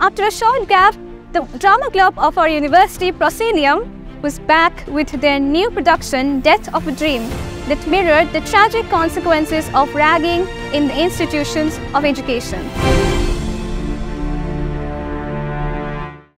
After a short gap, the drama club of our university, Proscenium, was back with their new production, Death of a Dream, that mirrored the tragic consequences of ragging in the institutions of education.